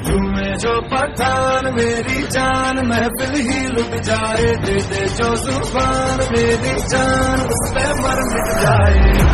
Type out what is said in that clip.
झूमे जो पठान, मेरी जान, महफिल ही लुट जाए, दे दे जो ज़ुबान, मेरी जान, उस पे मर मिट जाए।